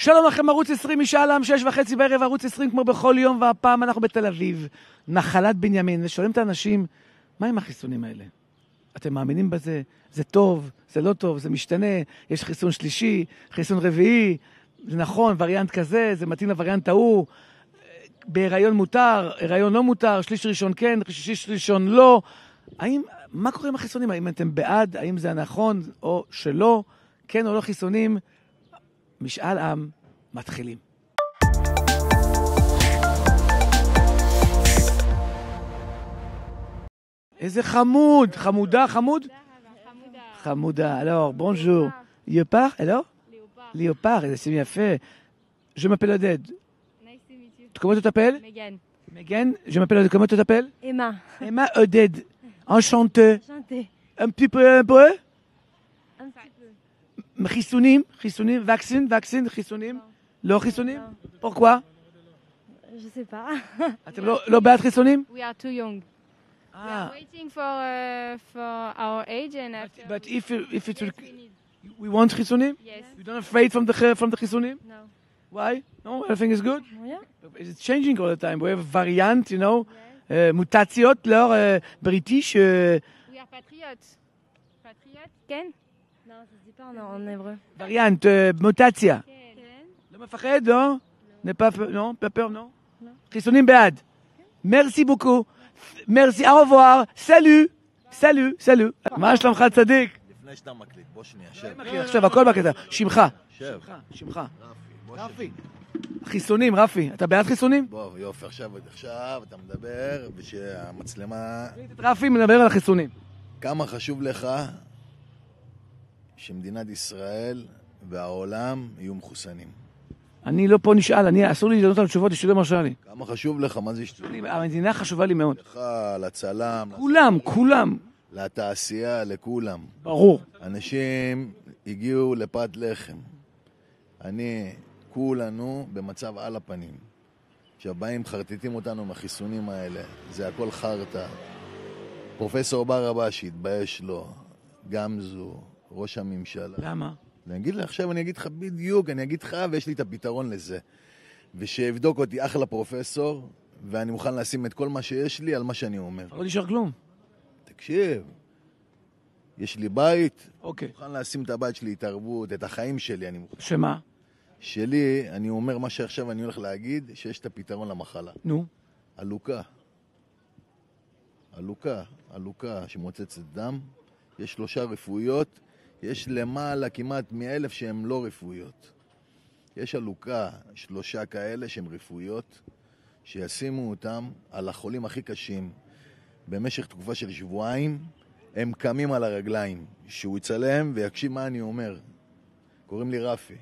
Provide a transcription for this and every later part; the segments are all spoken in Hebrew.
שלום לכם, ערוץ 20 משאל עם, שש וחצי בערב, ערוץ 20 כמו בכל יום, והפעם אנחנו בתל אביב, נחלת בנימין, ושואלים את האנשים, מה עם החיסונים האלה? אתם מאמינים בזה? זה טוב? זה לא טוב? זה משתנה? יש חיסון שלישי? חיסון רביעי? זה נכון, וריאנט כזה, זה מתאים לווריאנט ההוא? בהיריון מותר, הריון לא מותר, שליש ראשון כן, שליש ראשון לא. האם, מה קורה עם החיסונים? האם אתם בעד? האם זה הנכון או שלא? כן או לא חיסונים? משאל עם, מתחילים. איזה חמוד, חמודה, חמוד? חמודה, alors, bonjour. Léopard, alors Léopard, איזה שם יפה. Je m'appelle Oded. Comment tu t'appelles Megan. Megan, je m'appelle Oded. Comment tu t'appelles Emma. Emma Oded. Enchanté. Chanté. Un petit peu, un peu Un petit peu. חיסונים, חיסונים, vaccine, vaccine, חיסונים? לא חיסונים? pourquoi? Je sais pas. אתם לא- לא בעד חיסונים? We are too young. We אה, are waiting for uh, for our age and after. but if you- if it will, Yes, we need. we want חיסונים? Yes. You don't afraid from the from the חיסונים? No. Why? No, everything is good? Yeah. It's changing all the time. We have variant, you know, אה, מוטציות, לא, אה, בריטיש, אה, We are patriots. Patriots? כן? En, en hébreu. וריאנט, מוטציה. לא מפחד, לא? לא? פפר, לא? חיסונים בעד. מרסי בוקו. מרסי, au revoir. סלו. סלו, סלו. מה שלומך, צדיק? לפני שאתה מקליט, בוא שנייה, שב. עכשיו הכל בקטע. שמך. שמך, שמך. רפי. חיסונים, רפי. אתה בעד חיסונים? בוא, יופי, עכשיו, עכשיו אתה מדבר, ושהמצלמה... רפי מדבר על החיסונים. כמה חשוב לך שמדינת ישראל והעולם יהיו מחוסנים? אני לא פה נשאל, אני, אסור לי לענות על תשובות, אשתי לא מרשה לי. כמה חשוב לך? מה זה? אני- המדינה חשובה לי מאוד. לך, לצלם, כולם, כולם. לתעשייה, לכולם. ברור. אנשים הגיעו לפת לחם. אני, כולנו במצב על הפנים. עכשיו באים, מחרטטים אותנו עם החיסונים האלה, זה הכל חרטא. פרופסור ברבא, שהתבייש לו, גמזו, ראש הממשלה. למה? אני אגיד לך, עכשיו אני אגיד לך בדיוק, אני אגיד לך, ויש לי את הפתרון לזה. ושיבדוק אותי אחלה פרופסור, ואני מוכן לשים את כל מה שיש לי על מה שאני אומר. לא נשאר כלום. תקשיב, יש לי בית, אוקיי. מוכן לשים את הבית שלי, התערבות, את החיים שלי, אני מוכן. שמה? שלי, אני אומר מה שעכשיו אני הולך להגיד, שיש את הפתרון למחלה. נו. עלוקה. עלוקה, עלוקה שמוצצת דם. יש שלושה רפואיות, יש למעלה כמעט מאלף שהן לא רפואיות. יש עלוקה, שלושה כאלה שהן רפואיות, שישימו אותם על החולים הכי קשים. במשך תקופה של שבועיים, הם קמים על הרגליים. שהוא יצלם ויקשיב מה אני אומר. קוראים לי רפי,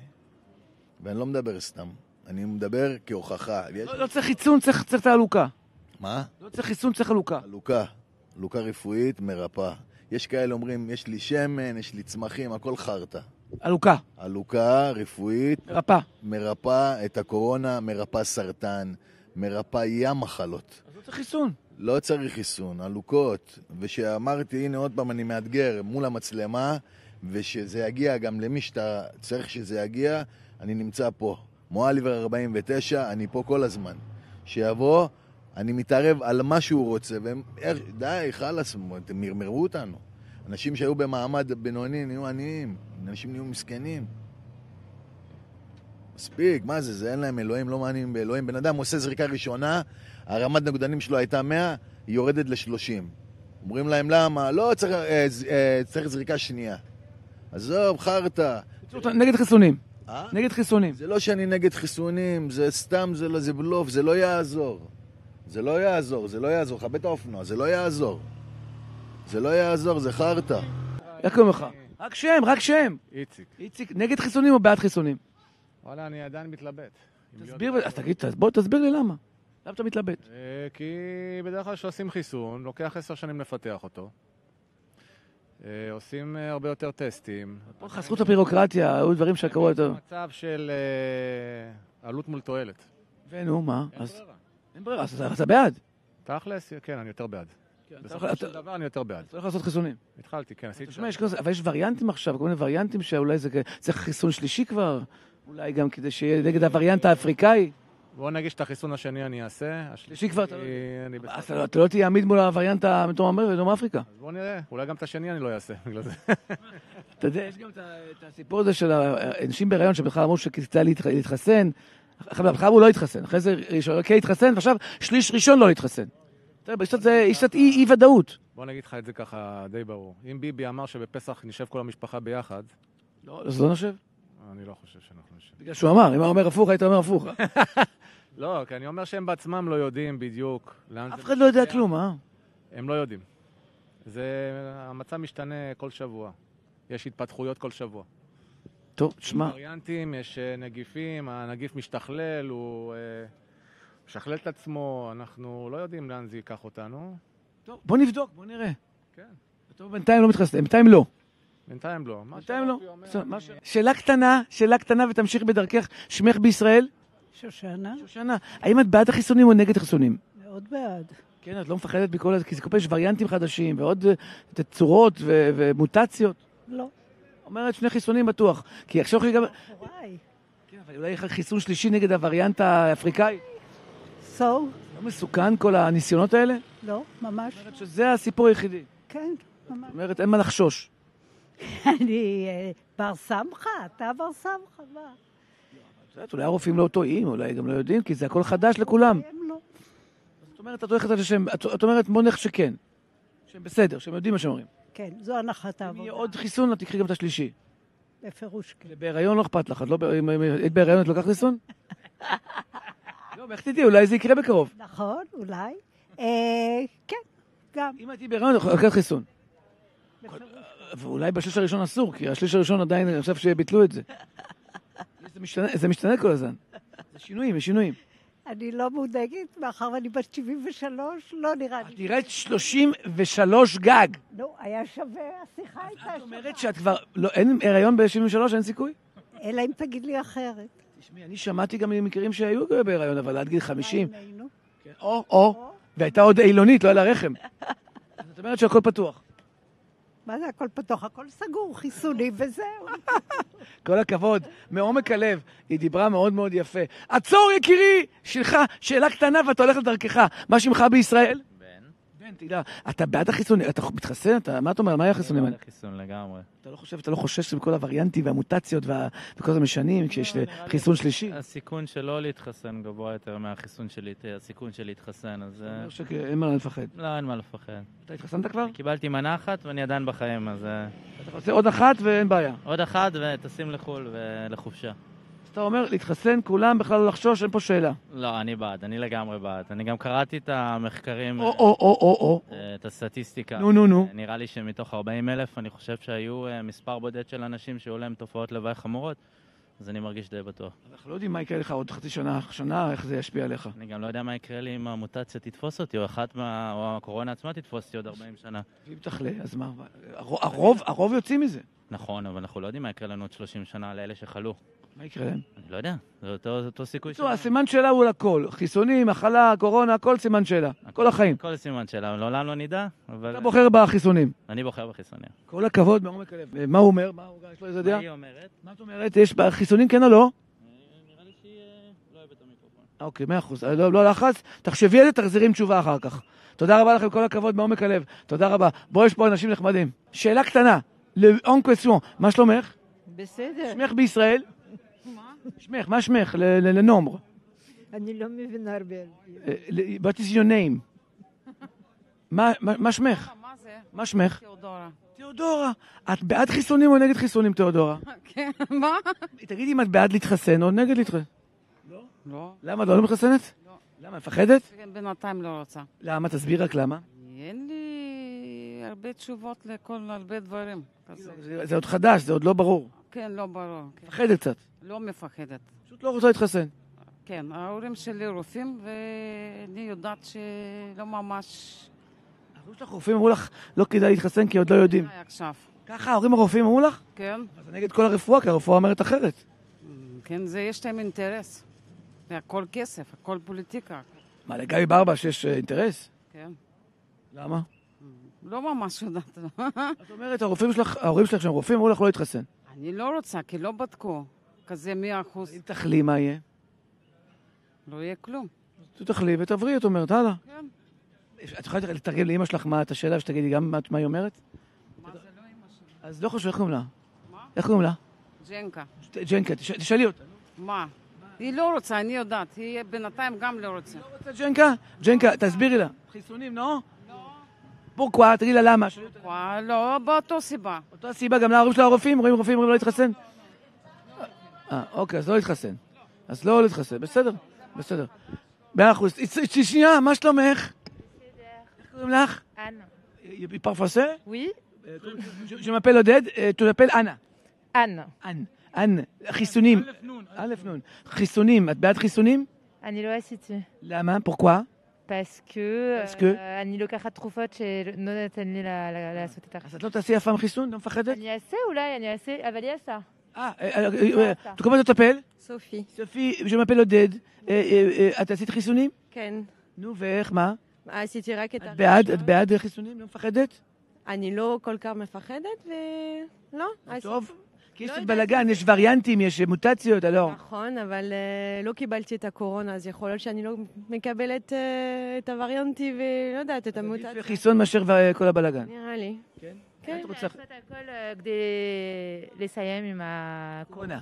ואני לא מדבר סתם. אני מדבר כהוכחה. לא, לא צריך חיסון, צריך, צריך את העלוקה. מה? לא צריך חיסון, צריך עלוקה. עלוקה, עלוקה רפואית מרפאה. יש כאלה אומרים, יש לי שמן, יש לי צמחים, הכל חרטא. עלוקה. עלוקה רפואית מרפא. מרפאה את הקורונה, מרפאה סרטן, מרפאה ים מחלות. אז לא צריך חיסון. לא צריך חיסון, עלוקות. ושאמרתי, הנה עוד פעם אני מאתגר מול המצלמה, ושזה יגיע גם למי שאתה צריך שזה יגיע, אני נמצא פה. מואליבר 49, אני פה כל הזמן. שיבוא, אני מתערב על מה שהוא רוצה, והם, איך- די, חלאס, אתם מרמרו אותנו. אנשים שהיו במעמד בינוני נהיו עניים, אנשים נהיו מסכנים. מספיק, מה זה, זה אין להם אלוהים, לא מאמינים באלוהים. בן אדם עושה זריקה ראשונה, הרמת נוגדנים שלו הייתה 100, היא יורדת ל-30. אומרים להם למה? לא, צריך, אה, אה, צריך זריקה שנייה. עזוב, חרטא. נגד חיסונים. אה? נגד חיסונים. זה לא שאני נגד חיסונים, זה סתם, זה, לא, זה בלוף, זה לא יעזור. זה לא יעזור, זה לא יעזור. כבד את האופנוע, זה לא יעזור. זה לא יעזור, זה חרטא. איך קוראים לך? רק שם, רק שם. איציק. איציק, נגד חיסונים או בעד חיסונים? וואלה, אני עדיין מתלבט. להיות- תסביר, אז תגיד, בוא תסביר לי למה. למה אתה מתלבט? אה, כי בדרך כלל כשעושים חיסון, לוקח עשר שנים לפתח אותו. אה, עושים אה, הרבה יותר טסטים. פה חסכו את הבירוקרטיה, היו דברים שקרו יותר. מצב של עלות מול תועלת. ונו, מה? אין אז ברירה. אין ברירה, אז אתה בעד. תכלס, כן, אני יותר בעד. אתה בסופו של דבר אני יותר בעד. אתה הולך לעשות חיסונים. התחלתי, כן, עשיתי... תשמע, אבל יש וריאנטים עכשיו, כל מיני וריאנטים שאולי זה צריך חיסון שלישי כבר. אולי גם כדי שיהיה נגד הווריאנט האפריקאי. בואו נגיד שאת החיסון השני אני אעשה. שלישי כבר אתה לא- בסדר. אתה לא- לא תהיה עמיד מול הווריאנט מדרום אמר- דרום אפריקה. אז בואו נראה, אולי גם את השני אני לא אעשה בגלל זה. אתה יודע, יש גם את הסיפור הזה של האנשים בהיריון שבכלל אמרו שכדאי להתח- להתחסן. בכלל הוא לא התחסן, אחרי זה ראשון כן התחסן, ועכשיו שליש ראשון לא יודע, יש קצת- יש קצת אי אי ודאות. בוא נגיד לך את זה ככה די ברור. אם ביבי אמר שבפסח נשב כל המשפחה ביחד, לא, אז לא נשב. אני לא חושב שאנחנו נשב. בגלל שהוא אמר, אם הוא אומר הפוך, היית אומר הפוך. לא, כי אני אומר שהם בעצמם לא יודעים בדיוק לאן אף זה אחד לא יודע. כלום, אה? הם לא יודעים. זה, המצב משתנה כל שבוע. יש התפתחויות כל שבוע. טוב, יש שמע, וריאנטים, יש אה, נגיפים, הנגיף משתכלל, הוא אה, משכלל את עצמו, אנחנו לא יודעים לאן זה ייקח אותנו. טוב, בוא נבדוק, בוא נראה. כן. טוב, בינתיים לא מתחסן, בינתיים לא. בינתיים לא. בינתיים לא. שאלה קטנה, שאלה קטנה ותמשיך בדרכך. שמך בישראל? שושנה, שושנה. האם את בעד החיסונים או נגד החיסונים? מאוד בעד. כן, את לא מפחדת מכל זה, כי זה כל פעם יש וריאנטים חדשים, ועוד אה, תצורות ו- ומוטציות. לא. אומרת שני חיסונים בטוח. כי עכשיו. כן, אבל אולי חיסון שלישי נגד הווריאנט האפריקאי. So, לא מסוכן כל הניסיונות האלה? לא, ממש. אומרת שזה הסיפור היחידי. כן, ממש. זאת אומרת, אין מה לחשוש. אני אה, בר סמכה, אתה בר סמכה, מה? את יודעת, אולי הרופאים לא טועים, אולי גם לא יודעים, כי זה הכל חדש לכולם. הם לא. זאת אומרת, את הולכת על השם, את את אומרת, בוא נלך שכן. שהם בסדר, שהם יודעים מה שהם אומרים. כן, זו הנחת אם העבודה. יהיה עוד חיסון, את תקחי גם את השלישי. בפירוש כן. בהיריון לא אכפת לך, את לא אם אם היית בהיריון את לוקחת חיסון? לא, איך תדעי, אולי זה יקרה בקרוב. נכון, אולי. אה, כן, גם. אם הייתי בהיריון, את לוקחת חיסון. בפירוש. ואולי בשליש הראשון אסור, כי השליש הראשון עדיין, אני חושב שביטלו את זה. זה משתנה, זה כל הזמן. זה שינויים, יש שינויים. אני לא מודאגת, מאחר ואני בת 73, לא נראה את לי. נראית 33 גג. נו, היה שווה, השיחה הייתה את אומרת שווה. שאת כבר, לא, אין הריון ב-73, אין סיכוי? אלא אם תגיד לי אחרת. תשמעי, אני שמעתי גם ממקרים שהיו בהיריון, אבל עד גיל 50. מה עינינו? כן, או, או, והייתה עוד אילונית, לא היה לה רחם. אז את אומרת שהכל פתוח. מה זה הכל פתוח? הכל סגור, חיסונים וזהו. כל הכבוד, מעומק הלב. היא דיברה מאוד מאוד יפה. עצור, יקירי! שלך, שאלה קטנה ואתה הולך לדרכך. מה שמך בישראל? בן, תדע, אתה בעד החיסונים, אתה מתחסן? אתה, מה אתה אומר? מה היה החיסונים האלה? חיסון לגמרי. אתה לא חושב, אתה לא חושש מכל הווריאנטים והמוטציות וה- וכל הזמן משנים כשיש לא, לי- חיסון שלישי? הסיכון שלא להתחסן גבוה יותר מהחיסון שלי, הסיכון של להתחסן, אז... אה, אומר שאין מה לפחד. לא, אין מה לפחד. אתה התחסנת כבר? קיבלתי מנה אחת ואני עדיין בחיים, אז אה, אתה רוצה עוד אחת ואין בעיה. עוד אחת וטסים לחו"ל ולחופשה. אז אתה אומר, להתחסן כולם, בכלל לא לחשוש, אין פה שאלה. לא, אני בעד, אני לגמרי בעד. אני גם קראתי את המחקרים, או, או, או, או, או. אה, את הסטטיסטיקה. נו, נו, נו. אה, נראה לי שמתוך 40 אלף, אני חושב שהיו אה, מספר בודד של אנשים שהיו להם תופעות לוואי חמורות, אז אני מרגיש די בטוח. אנחנו לא יודעים מה יקרה לך עוד חצי שנה, שנה, איך זה ישפיע עליך. אני גם לא יודע מה יקרה לי אם המוטציה תתפוס אותי, או אחת מה... או הקורונה עצמה תתפוס אותי עוד 40 שנה. ואם תחלה, אז מה? הרוב, הרוב יוצאים מזה. נכון, אבל אנחנו לא יודעים מה יקרה לנו עוד 30 שנה לאלה שחלו. מה יקרה להם? אני לא יודע, זה אותו, זה אותו סיכוי בקיצור, הסימן שאלה הוא על הכל. חיסונים, מחלה, קורונה, הכל סימן שאלה. כל החיים. כל סימן שאלה, לעולם לא נדע, אבל אתה בוחר בחיסונים. אני בוחר בחיסונים. כל הכבוד מעומק הלב. מה הוא אומר? מה הוא יש לו איזה מה דעה? היא אומרת? מה את אומרת? יש חיסונים כן או לא? נראה לי שהיא לא אוהבת את המיקרופון. אוקיי, מאה אחוז. לא, לא לחץ. תחשבי על זה, תחזרי עם תשובה אחר כך. תודה רבה לכם, כל הכבוד מעומק הלב. תודה רבה. בואו, יש פה אנשים נחמדים. שאלה קטנה. לאון מה שלומך? בסדר, שמך בישראל? שמך, מה שמך? ל- ל- לנומר. אני לא מבינה הרבה. אה, What is your name? מה מה- מה שמך? מה זה? מה שמך? תיאודורה. תיאודורה. את בעד חיסונים או נגד חיסונים, תיאודורה? כן, מה? תגידי אם את בעד להתחסן או נגד להתחסן. לא. למה? את לא מתחסנת? לא. למה? מפחדת? בינתיים לא רוצה. למה? תסביר רק למה. אין לי הרבה תשובות לכל הרבה דברים. זה עוד חדש, זה עוד לא ברור. כן, לא ברור. כן. מפחדת קצת. לא מפחדת. פשוט לא רוצה להתחסן. כן, ההורים שלי רופאים, ואני יודעת שלא ממש... ההורים שלך רופאים אמרו לך, לא כדאי להתחסן כי עוד לא יודעים. עכשיו. ככה ההורים הרופאים אמרו לך? כן, אז נגד כל הרפואה, כי הרפואה אומרת אחרת. כן, זה יש להם אינטרס. זה הכל כסף, הכל פוליטיקה. מה, לגיא ברבש יש אה, אינטרס? כן. למה? לא ממש יודעת. את אומרת, הרופאים שלך, ההורים שלך שהם רופאים אמרו לך לא להתחסן. אני לא רוצה, כי לא בדקו. כזה מאה אחוז. אם תחלי, מה יהיה? לא יהיה כלום. תחלי ותעברי, את אומרת, הלאה. כן. את יכולה לתרגם לאמא שלך מה את השאלה ושתגידי גם מה- היא אומרת? מה זה לא אמא שלי? אז לא חשוב, איך קוראים לה? מה? איך קוראים לה? ג'נקה. ג'נקה, תש- תשאלי אותה. מה? היא לא רוצה, אני יודעת. היא בינתיים גם לא רוצה. רוצה ג'נקה? ג'נקה, תסבירי לה. חיסונים, לא? פורקווה, תגידי לה למה. לא, באותו סיבה. אותו הסיבה, גם להורים של הרופאים, רואים רופאים אומרים לא להתחסן? אה, אוקיי, אז לא להתחסן. אז לא להתחסן, בסדר, בסדר. מאה אחוז. שנייה, מה שלומך? איך קוראים לך? אנה. היא פרפסה? Oui, Je m'appelle עודד, אה, tu m'appelles אנה. אנה. אנ, אנ, חיסונים. א' נון. חיסונים, את בעד חיסונים? אני לא עשיתי. למה? פורקווה? Parce que, Parce que? אה, אני לוקחת תרופות שלא נותן לי ל- ל- לעשות את אז החיסון. את לא תעשי אף פעם חיסון? לא מפחדת? אני אעשה אולי, אני אעשה, אבל היא עשה. אה, אה, אה, אה, tu comment tu t'appelles? סופי. סופי, je m'appelle עודד. אה, אה, אה, את עשית חיסונים? כן. נו, ואיך, מה? עשיתי רק את את בעד? את בעד חיסונים? לא מפחדת? אני לא כל כך מפחדת, ולא. טוב. כי יש לא קצת יודעת. בלאגן, יש וריאנטים, יש מוטציות, לא. נכון, אבל אה, לא קיבלתי את הקורונה, אז יכול להיות שאני לא מקבלת אה, את הווריאנטי ולא יודעת, את המוטציה. חיסון מאשר ו- כל הבלאגן. נראה לי. כן? כן. את רוצה... לעשות הכל אה, כדי לסיים עם הקורונה.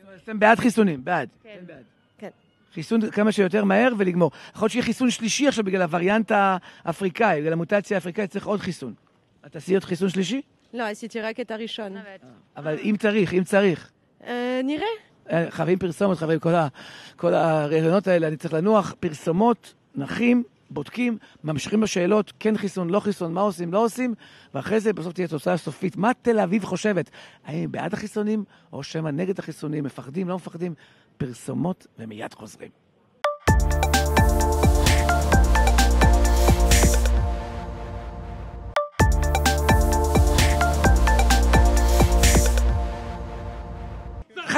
קורונה. אתם בעד חיסונים, בעד. כן. בעד. כן. חיסון כמה שיותר מהר ולגמור. יכול להיות שיהיה חיסון שלישי עכשיו בגלל הווריאנט האפריקאי, בגלל המוטציה האפריקאית צריך עוד חיסון. את תעשי עוד חיסון שלישי? לא, עשיתי רק את הראשון. אבל אם צריך, אם צריך. אה, נראה. אה, חייבים פרסומת, חייבים כל, ה, כל הרעיונות האלה, אני צריך לנוח, פרסומות, נחים, בודקים, ממשיכים בשאלות, כן חיסון, לא חיסון, מה עושים, לא עושים, ואחרי זה בסוף תהיה תוצאה סופית. מה תל אביב חושבת? האם בעד החיסונים, או שמא נגד החיסונים, מפחדים, לא מפחדים? פרסומות, ומיד חוזרים.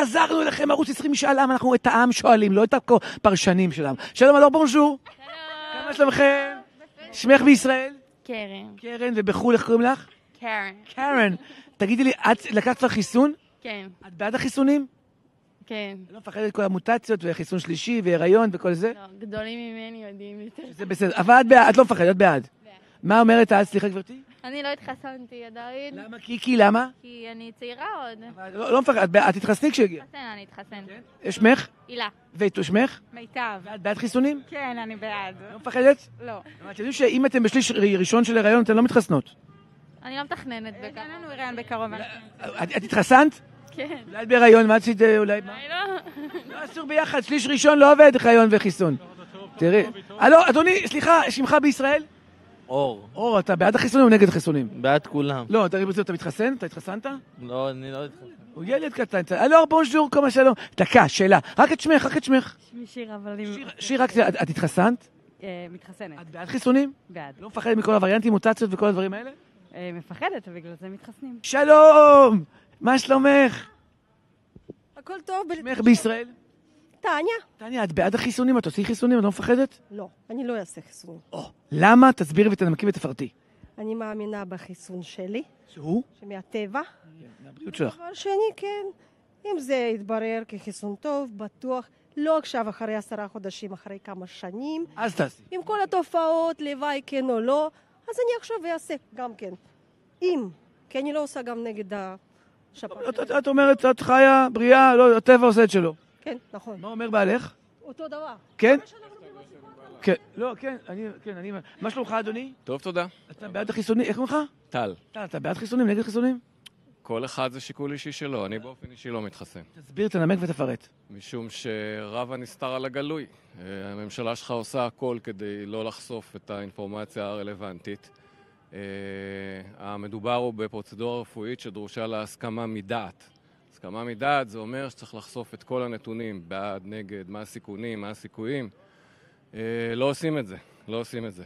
חזרנו אליכם, ערוץ 20 משאל עם, אנחנו את העם שואלים, לא את הפרשנים שלנו. שלום, אלור בונז'ור. כמה שלומכם? שמך בישראל? קרן. קרן, ובחו"ל איך קוראים לך? קרן. קרן. תגידי לי, את לקחת כבר חיסון? כן. את בעד החיסונים? כן. לא מפחדת כל המוטציות וחיסון שלישי והיריון וכל זה? לא, גדולים ממני יודעים יותר. זה בסדר. אבל את בעד, את לא מפחדת, את בעד. מה אומרת את? סליחה, גברתי? אני לא התחסנתי עדיין. למה? כי, כי, למה? כי אני צעירה עוד. לא, לא מפחדת, את תתחסני כשיגיע. אתחסן, אני אתחסן. שמך? הילה. ושמך? מיטב. ואת בעד חיסונים? כן, אני בעד. לא מפחדת? לא. אבל אתם יודעים שאם אתם בשליש ראשון של הריון, אתן לא מתחסנות. אני לא מתכננת בקרוב. אין לנו הריון בקרוב. את את התחסנת? כן. אולי את בהיריון, מה עשית אה, אולי? אולי לא. לא, אסור ביחד, שליש ראשון לא עובד, חיון וחיסון. תראי. הלו, אדוני, סליחה, שמך בישראל? אור, אור, אתה בעד החיסונים או נגד החיסונים? בעד כולם. לא, אתה אתה מתחסן? אתה התחסנת? לא, אני לא אתחסן. הוא ילד קטן. הלו, בונז'ור, כל מה שלום. דקה, שאלה. רק את שמך, רק את שמך. שמי שיר, אבל אני... שיר- רק את את התחסנת? אה, מתחסנת. את בעד חיסונים? בעד. לא מפחדת מכל הווריאנטים, מוטציות וכל הדברים האלה? אה, מפחדת, ובגלל זה מתחסנים. שלום! מה שלומך? הכל טוב. שמך בישראל? טניה? טניה, את בעד החיסונים? את עושה חיסונים? את לא מפחדת? לא, אני לא אעשה חיסון. למה? תסבירי ותנמקי ותפרטי. אני מאמינה בחיסון שלי, שהוא? שמהטבע. מהבריאות שלך. דבר שני, כן, אם זה יתברר כחיסון טוב, בטוח, לא עכשיו אחרי עשרה חודשים, אחרי כמה שנים, אז תעשי. עם כל התופעות, לוואי כן או לא, אז אני עכשיו אעשה גם כן. אם, כי אני לא עושה גם נגד השפעת. את אומרת, את חיה, בריאה, לא, הטבע עושה את שלו. כן, נכון. מה אומר בעלך? אותו דבר. כן? כן, לא, כן, אני, כן, אני... מה שלומך, אדוני? טוב, תודה. אתה בעד החיסונים? איך קוראים לך? טל, אתה, אתה בעד חיסונים? נגד חיסונים? כל אחד זה שיקול אישי שלו, אני באופן אישי לא מתחסן. תסביר, תנמק ותפרט. משום שרב הנסתר על הגלוי. אה, הממשלה שלך עושה הכל כדי לא לחשוף את האינפורמציה הרלוונטית. אה, המדובר הוא בפרוצדורה רפואית שדרושה לה הסכמה מדעת. הסכמה מדעת זה אומר שצריך לחשוף את כל הנתונים, בעד, נגד, מה הסיכונים, מה הסיכויים. אה, לא עושים את זה, לא עושים את זה.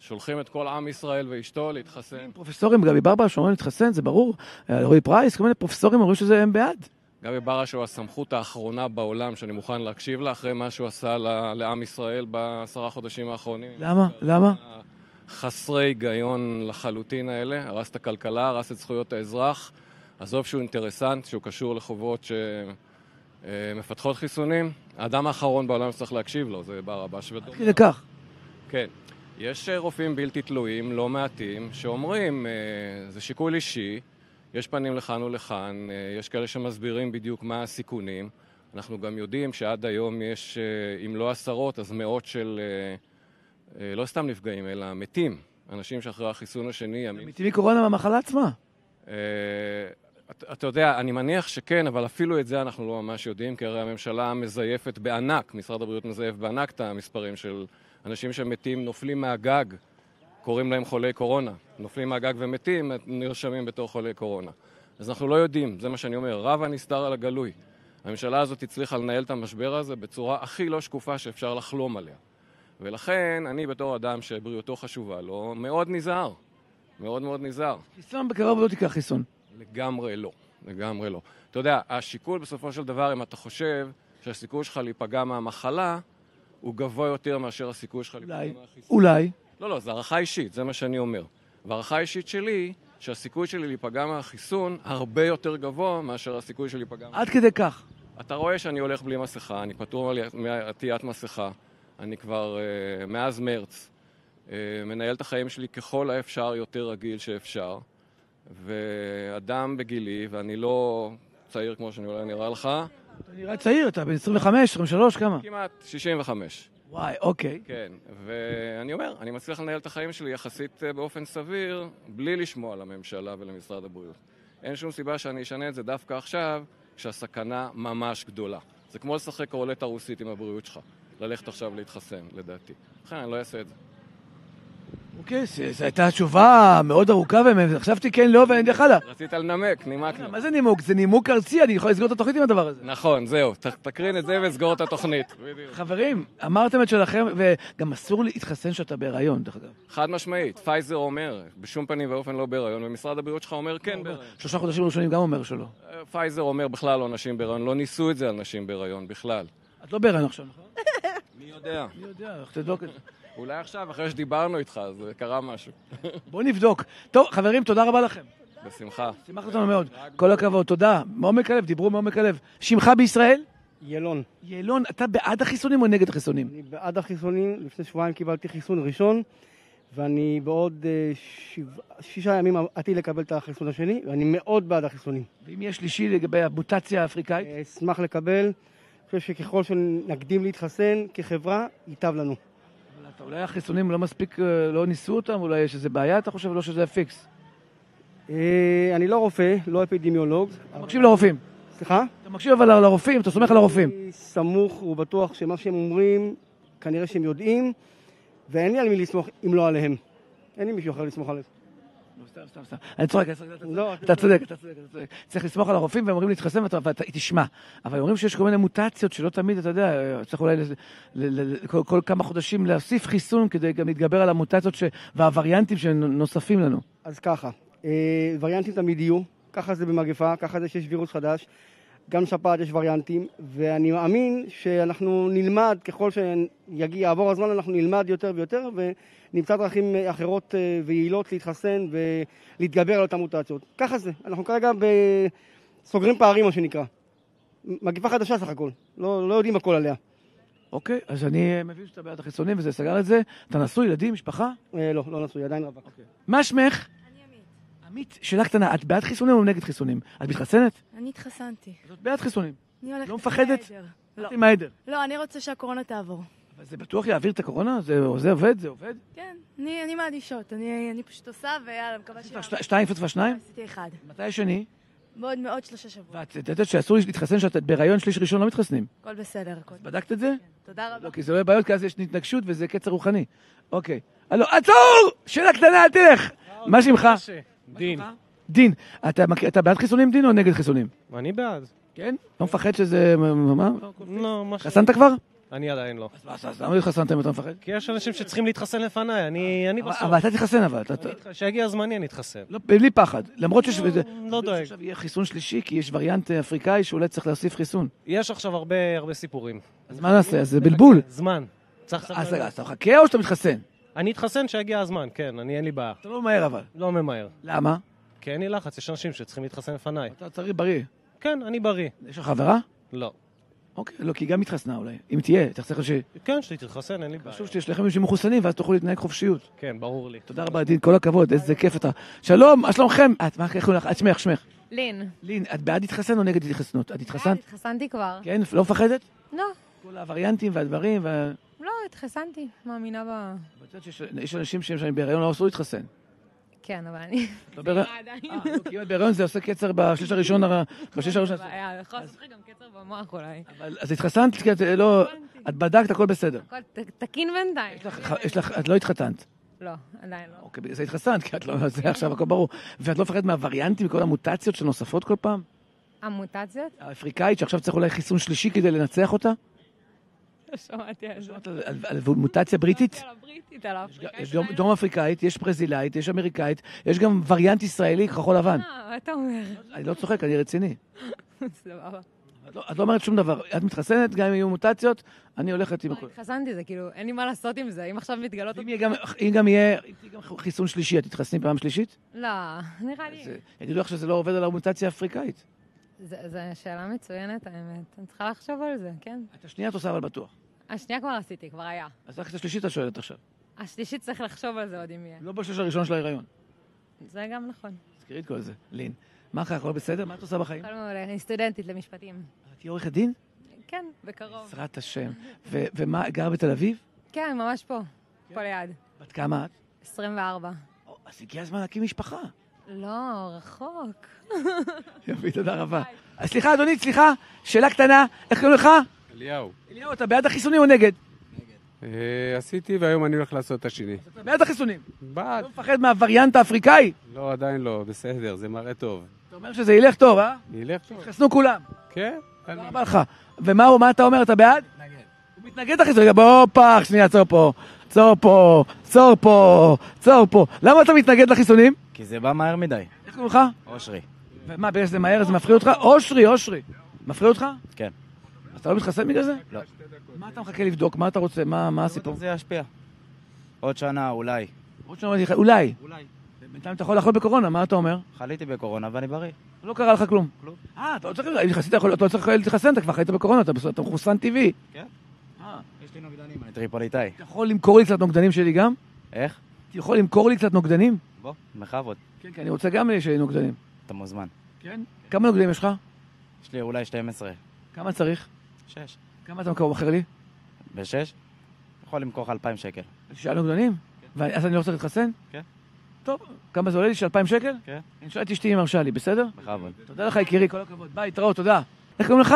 שולחים את כל עם ישראל ואשתו להתחסן. פרופסורים, גבי ברברה, שאומרים להתחסן, זה ברור. אה, רועי פרייס, כל מיני פרופסורים אומרים שזה הם בעד. גבי ברש הוא הסמכות האחרונה בעולם שאני מוכן להקשיב לה אחרי מה שהוא עשה ל- לעם ישראל בעשרה חודשים האחרונים. למה? למה? חסרי היגיון לחלוטין האלה, הרס את הכלכלה, הרס את זכויות האזרח. עזוב שהוא אינטרסנט, שהוא קשור לחובות ש... אה, חיסונים. האדם האחרון בעולם שצריך להקשיב לו זה ברבש ודומה. כדי כך. כן. יש אה, רופאים בלתי תלויים, לא מעטים, שאומרים, אה, זה שיקול אישי, יש פנים לכאן ולכאן, יש כאלה שמסבירים בדיוק מה הסיכונים. אנחנו גם יודעים שעד היום יש, אם לא עשרות, אז מאות של, לא סתם נפגעים, אלא מתים. אנשים שאחרי החיסון השני, מתים מקורונה מהמחלה עצמה. אתה יודע, אני מניח שכן, אבל אפילו את זה אנחנו לא ממש יודעים, כי הרי הממשלה מזייפת בענק, משרד הבריאות מזייף בענק את המספרים של אנשים שמתים, נופלים מהגג, קוראים להם חולי קורונה. נופלים מהגג ומתים, נרשמים בתור חולי קורונה. אז אנחנו לא יודעים, זה מה שאני אומר, רב הנסתר על הגלוי. הממשלה הזאת הצליחה לנהל את המשבר הזה בצורה הכי לא שקופה שאפשר לחלום עליה. ולכן, אני בתור אדם שבריאותו חשובה לו, מאוד נזהר. מאוד מאוד נזהר. חיסון בקרוב לא תיקח חיסון. לגמרי לא, לגמרי לא. אתה יודע, השיקול בסופו של דבר, אם אתה חושב שהסיכוי שלך להיפגע מהמחלה הוא גבוה יותר מאשר הסיכוי שלך להיפגע מהחיסון. אולי. לא, לא, זו הערכה אישית, זה מה שאני אומר. והערכה אישית שלי, שהסיכוי שלי להיפגע מהחיסון הרבה יותר גבוה מאשר הסיכוי שלי להיפגע עד כדי כך. אתה רואה שאני הולך בלי מסכה, אני פטור מעטיית מסכה, אני כבר uh, מאז מרץ uh, מנהל את החיים שלי ככל האפשר יותר רגיל שאפשר, ואדם בגילי, ואני לא צעיר כמו שאני אולי נראה לך, אתה נראה צעיר, אתה בן 25, 23, כמה? כמעט 65. וואי, אוקיי. כן, ואני אומר, אני מצליח לנהל את החיים שלי יחסית אה, באופן סביר, בלי לשמוע לממשלה ולמשרד הבריאות. אין שום סיבה שאני אשנה את זה דווקא עכשיו, כשהסכנה ממש גדולה. זה כמו לשחק רולטה רוסית עם הבריאות שלך, ללכת עכשיו להתחסן, לדעתי. לכן אני לא אעשה את זה. אוקיי, זו הייתה תשובה מאוד ארוכה, וחשבתי כן, לא, ואני דרך הלאה. רצית לנמק, נימקנו. מה זה נימוק? זה נימוק ארצי, אני יכול לסגור את התוכנית עם הדבר הזה. נכון, זהו, ת- תקרין את זה וסגור את התוכנית. בדיוק. חברים, אמרתם את שלכם, וגם אסור להתחסן כשאתה בהיריון, דרך אגב. חד משמעית, פייזר אומר, בשום פנים ואופן לא בהיריון, ומשרד הבריאות שלך אומר כן בהיריון. שלושה חודשים ראשונים גם אומר שלא. פייזר אומר בכלל לא נשים בהיריון, לא ניסו את זה על נשים בהיריון בכלל. את לא בהיריון עכשיו, נכון? מי יודע? מי יודע, איך תבדוק את זה. אולי עכשיו, אחרי שדיברנו איתך, אז קרה משהו. בואו נבדוק. טוב, חברים, תודה רבה לכם. בשמחה. שימחת אותנו מאוד. כל הכבוד, תודה. מעומק הלב, דיברו מעומק הלב. שמך בישראל? ילון. ילון, אתה בעד החיסונים או נגד החיסונים? אני בעד החיסונים, לפני שבועיים קיבלתי חיסון ראשון, ואני בעוד אה, שישה ימים עתיד לקבל את החיסון השני, ואני מאוד בעד החיסונים. ואם יש שלישי לגבי המוטציה האפריקאית? אה, אשמח לקבל. אני חושב שככל שנקדים להתחסן כחברה, ייטב לנו. אולי החיסונים לא מספיק, אה, לא ניסו אותם? אולי יש איזה בעיה, אתה חושב? לא שזה פיקס. אה, אני לא רופא, לא אפידמיולוג. אתה מקשיב לרופאים. סליחה? אתה מקשיב אבל לרופאים, אתה סומך על הרופאים. אני סמוך ובטוח שמה שהם אומרים, כנראה שהם יודעים, ואין לי על מי לסמוך אם לא עליהם. אין לי מישהו אחר לסמוך עליו. סתם, סתם, סתם. אני צוחק, אני צוחק, אתה צודק, לא, אתה צודק, אתה צודק, אתה צודק. צריך לסמוך על הרופאים והם אומרים להתחסן ואתה ואתה- תשמע. אבל אומרים שיש כל מיני מוטציות שלא תמיד, אתה יודע, צריך אולי כל- כמה חודשים להוסיף חיסון כדי גם להתגבר על המוטציות והווריאנטים שנוספים לנו. אז ככה, אה, וריאנטים תמיד יהיו, ככה זה במגפה, ככה זה שיש וירוס חדש, גם שפעת יש וריאנטים, ואני מאמין שאנחנו נלמד, ככל שיעבור הזמן אנחנו נלמד יותר ויותר, ונמצא דרכים אה, אחרות אה, ויעילות להתחסן ולהתגבר על אותן מוטציות. ככה זה, אנחנו כרגע ב... סוגרים פערים, מה שנקרא. מגפה חדשה סך הכל, לא, לא יודעים הכל עליה. אוקיי, אז אני אה, מבין שאתה בעד החיסונים וזה סגר את זה. אתה נשוי, ילדים, משפחה? אה, לא, לא נשוי, עדיין רווק. מה שמך? עמית, שאלה קטנה, את בעד חיסונים או נגד חיסונים? את מתחסנת? אני התחסנתי. את בעד חיסונים. אני הולכת לא מפחדת? עם העדר. לא. את עם העדר. לא, אני רוצה שהקורונה תעבור. אבל זה בטוח יעביר את הקורונה? זה זה עובד? זה עובד? כן, אני אני מעדישות. אני אני פשוט עושה, ויאללה, מקווה ש... שת- שתיים, פצפה שניים? עשיתי אחד. מתי השני? בעוד מאוד שלושה שבועות. ואת יודעת שאסור להתחסן כשאת בהיריון שליש ראשון לא מתחסנים. הכל בסדר, הכל. בדקת את זה? תודה רבה. לא, כי זה לא יהיה בעיות, כי אז יש התנגשות וזה קצר רוחני. אוקיי. הלו, עצור! שאלה קטנה, אל תלך! מה שמך? דין. דין. אתה בעד חיסונים, דין, או נגד חיסונים? אני בעד. כן? לא מפחד שזה... מה? מה? לא, מה ש... חסנת כבר? אני עדיין לא. אז למה לא התחסנת אם אתה מפחד? כי יש אנשים שצריכים להתחסן לפניי, אני בסוף. אבל אתה תתחסן אבל. כשיגיע זמני אני אתחסן. לא, בלי פחד. למרות שיש... וזה- לא דואג. עכשיו יהיה חיסון שלישי, כי יש וריאנט אפריקאי שאולי צריך להוסיף חיסון. יש עכשיו הרבה סיפורים. אז מה נעשה? זה בלבול. זמן. צריך אז. אז אתה מחכה או שאתה מתחסן? אני אתחסן כשיגיע הזמן, כן, אני אין לי בעיה. אתה לא ממהר אבל. לא ממהר. למה? כי אין לי לחץ, יש אנשים שצריכים להתחסן לפניי. אתה צריך בריא. כן, אני בריא. יש לך חברה? לא. אוקיי, לא, כי היא גם התחסנה אולי. אם תהיה, צריך לך ש... כן, שתתחסן, אין לי בעיה. חשוב שיש לכם אנשים מחוסנים, ואז תוכלו להתנהג חופשיות. כן, ברור לי. תודה רבה, דין, כל הכבוד, איזה כיף אתה. שלום, מה שלומכם? את, מה, איך קוראים לך? את שמך, שמך. לין. לין, את בעד להתחסן או נגד התחסנות? את התחסנת? התחסנתי כבר. כן? לא מפחדת? לא, כל הווריאנטים והדברים, ו... לא, התחסנתי. מאמינה ב... את יודעת שיש יש אנשים שהם בהיריון לא אסור להתחסן. כן, אבל אני... את לא בהיריון? אה, לא, כי אם את בהיריון זה עושה קצר בשליש הראשון, הר- בשליש הראשון. בעיה, יכול לעשות לך גם קצר במוח אולי. אז התחסנת, כי את לא... את בדקת, הכל בסדר. הכל תקין בינתיים. יש לך, את לא התחתנת. לא, עדיין לא. אוקיי, בגלל זה התחסנת, כי את לא... זה עכשיו הכל ברור. ואת לא מפחדת מהווריאנטים, מכל המוטציות שנוספות כל פעם? המוטציות? האפריקאית, שעכשיו צריך אולי חיסון שלישי כדי לנצח אותה? לא שמעתי על זה. על, מוטציה בריטית? יש דרום, אפריקאית, יש ברזילאית, יש אמריקאית, יש גם וריאנט ישראלי, כחול לבן. אה, מה אתה אומר? אני לא צוחק, אני רציני. סבבה. את לא, את לא אומרת שום דבר. את מתחסנת, גם אם יהיו מוטציות, אני הולכת עם הכול. התחסנתי, זה כאילו, אין לי מה לעשות עם זה. אם עכשיו מתגלות... אם גם, יהיה חיסון שלישי, את תתחסני פעם שלישית? לא, נראה לי. אה, יגידו לך שזה לא עובד על המוטציה האפריקאית. זו שאלה מצוינת, האמת. אני צריכה לחשוב על זה, כן? את השנייה את עושה אבל בטוח. השנייה כבר עשיתי, כבר היה. אז רק את השלישית את שואלת עכשיו. השלישית צריך לחשוב על זה עוד אם יהיה. לא בשליש הראשון של ההיריון. זה גם נכון. תזכרי את כל זה. לין. מה אחרי, הכל בסדר? מה את עושה בחיים? הכל מעולה, אני סטודנטית למשפטים. את תהיי עורכת דין? כן, בקרוב. בעזרת השם. ו- ומה, גר בתל אביב? כן, ממש פה. פה ליד. בת כמה את? 24. אז הגיע הזמן להקים משפחה. לא, רחוק. יופי, תודה רבה. אז סליחה, אדוני, סליחה, שאלה קטנה, איך קוראים לך? אליהו. אליהו, אתה בעד החיסונים או נגד? אה, עשיתי והיום אני הולך לעשות את השני. אתה בעד החיסונים. בעד. לא מפחד מהווריאנט האפריקאי? לא, עדיין לא, בסדר, זה מראה טוב. אתה אומר שזה ילך טוב, אה? ילך טוב. יתחסנו כולם. כן. תודה רבה לך. ומה הוא, מה אתה אומר, אתה בעד? מתנגד. הוא מתנגד לחיסונים. בוא, פח, שנייה, עצור פה. עצור פה, עצור פה, עצור פה. למה אתה מתנגד לחיסונים? כי זה בא מהר מדי. איך קוראים לך? אושרי. ומה, בגלל שזה מהר, זה מפריע אותך? אושרי, אושרי. מפריע אותך? כן. אז אתה לא מתחסן בגלל זה? לא. מה אתה מחכה לבדוק? מה אתה רוצה? מה מה הסיפור? זה ישפיע. עוד שנה, אולי. עוד שנה, אולי. אולי. בינתיים אתה יכול לאכול בקורונה, מה אתה אומר? חליתי בקורונה ואני בריא. לא קרה לך כלום. כלום. אה, אתה לא צריך, אתה לא צריך להתחסן, אתה כבר חיית בקורונה, אתה אתה מחוסן טבעי. כן. אה. יש לי נוגדנים, אני טריפוליטאי. אתה יכול למכור לי קצת נוגדנים שלי גם? איך? אתה יכול למכור לי קצת נוגדנים? בוא, בכבוד. כן, כן, אני רוצה גם שיהיה לי נוגדנים. אתה מוזמן. כן? כמה נוגדנים יש לך? יש לי אולי 12. כמה צריך? שש. כמה אתה מכר לי? בשש? יכול למכור לך 2,000 שקל. שישה נוגדנים? ואני- אז אני לא צריך להתחסן? כן. טוב, כמה זה עולה לי? של 2,000 שקל? כן. אני שואל את אשתי אם היא מרשה לי, בסדר? בכבוד. תודה לך יקירי, כל הכבוד. ביי, התראות, תודה. איך קוראים לך?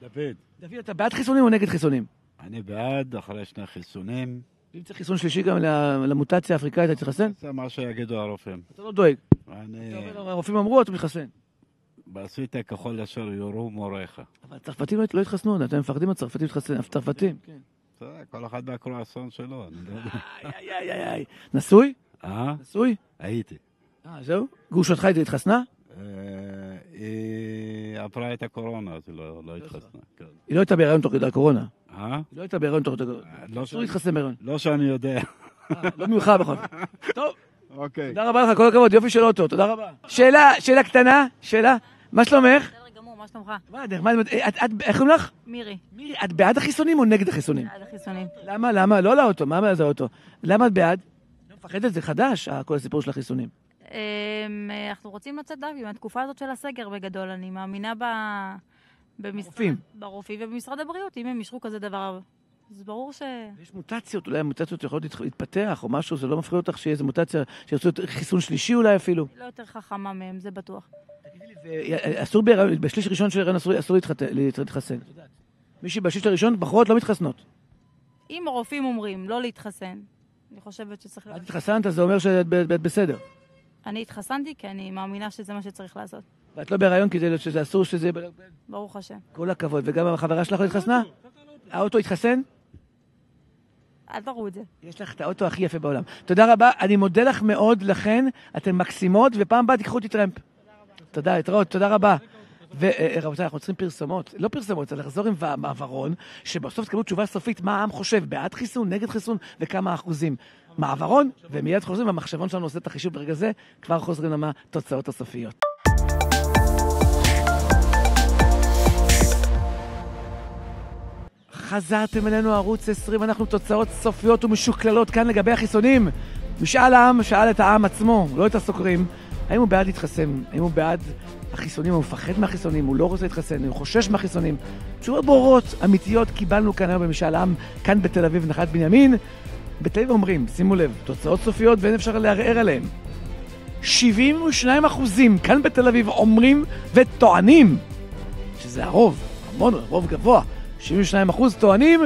דוד, דוד, אתה בעד חיסונים או נגד חיסונים? אני בעד, אחרי שני חיסונים. אם צריך חיסון שלישי גם למוטציה האפריקאית, אתה תתחסן? זה מה שיגידו הרופאים. אתה לא דואג. אני... הרופאים אמרו, אתה מתחסן. ועשית ככל אשר יורו מוריך. אבל הצרפתים לא- לא התחסנו, אתם מפחדים מהצרפתים להתחסן, הצרפתים. כן. בסדר, כל אחד והקרואסון שלו, אני לא יודע. איי, איי, איי. נשוי? אה? נשוי? הייתי. אה, זהו? גרושתך התחסנה? אה, היא עברה את הקורונה, אז היא לא לא התחסנה. כן. היא לא הייתה בהיריון תוך כדי הקורונה. אה? היא לא הייתה בהיריון תוך כדי הקורונה. לא אסור שאני- להתחסן בהיריון. לא שאני יודע. אה, לא ממך בכל אופן. טוב. אוקיי. תודה רבה לך, כל הכבוד, יופי של אוטו, תודה רבה. שאלה, שאלה קטנה, שאלה, מה שלומך? בסדר גמור, מה שלומך? מה, איך קוראים לך? מירי. מירי, את בעד החיסונים או נגד החיסונים? בעד החיסונים. למה, למה? לא לאוטו, מה בעד האוטו? למה את בעד? לא מפחדת, זה חדש, כל הסיפור של החיסונים. אמ, אנחנו רוצים לצאת דווקא מהתקופה הזאת של הסגר בגדול. אני מאמינה ב... במשרד... ברופאים. ברופאים ובמשרד הבריאות, אם הם אישרו כזה דבר. אז ברור ש... יש מוטציות, אולי המוטציות יכולות להתפתח או משהו, זה לא מפריע אותך שיהיה איזה מוטציה, שירצו חיסון שלישי אולי אפילו. לא יותר חכמה מהם, זה בטוח. אסור בהיריון, בשליש ראשון של הריון אסור להתחסן. מישהי בשליש הראשון, בחורות לא מתחסנות. אם הרופאים אומרים לא להתחסן, אני חושבת שצריך... את התחסנת, זה אומר שאת בסדר. אני התחסנתי כי אני מאמינה שזה מה שצריך לעשות. ואת לא בהיריון כדי שזה אסור שזה ברוך השם. כל הכבוד. וגם החברה שלך לא התחסנה? האוטו התחסן? אל תראו את זה. יש לך את האוטו הכי יפה בעולם. תודה רבה, אני מודה לך מאוד לכן, אתן מקסימות, ופעם הבאה תיקחו אותי טרמפ. תודה, להתראות, תודה רבה. ורבותיי, אנחנו צריכים פרסומות, לא פרסומות, צריך לחזור עם מעברון, שבסוף תקבלו תשובה סופית מה העם חושב, בעד חיסון, נגד חיסון, וכמה אחוזים. מעברון, ומיד חוזרים, והמחשבון שלנו עושה את החישוב ברגע זה, כבר חוזרים למה התוצאות הסופיות. חזרתם אלינו ערוץ 20, אנחנו תוצאות סופיות ומשוקללות כאן לגבי החיסונים. משאל העם שאל את העם עצמו, לא את הסוקרים, האם הוא בעד להתחסן, האם הוא בעד החיסונים, הוא מפחד מהחיסונים, הוא לא רוצה להתחסן, הוא חושש מהחיסונים. תשובות ברורות, אמיתיות, קיבלנו כאן היום במשאל העם, כאן בתל אביב, נחלת בנימין. בתל אביב אומרים, שימו לב, תוצאות סופיות ואין אפשר לערער עליהן. 72 אחוזים כאן בתל אביב אומרים וטוענים, שזה הרוב, המון, רוב גבוה, 72 אחוז טוענים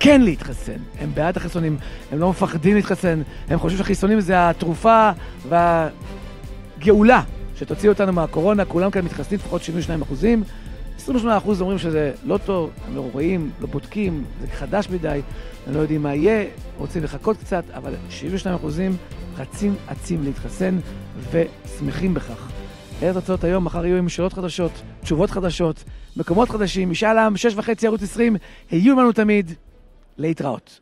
כן להתחסן. הם בעד החיסונים, הם לא מפחדים להתחסן, הם חושבים שהחיסונים זה התרופה והגאולה שתוציא אותנו מהקורונה, כולם כאן מתחסנים, לפחות 72 אחוזים. 28 אחוז אומרים שזה לא טוב, הם לא רואים, לא בודקים, זה חדש מדי, הם לא יודעים מה יהיה, רוצים לחכות קצת, אבל 72 אחוזים רצים עצים להתחסן ושמחים בכך. אלה תוצאות היום, מחר יהיו עם שאלות חדשות, תשובות חדשות, מקומות חדשים, משאל עם, שש וחצי ערוץ 20, היו עמנו תמיד, להתראות.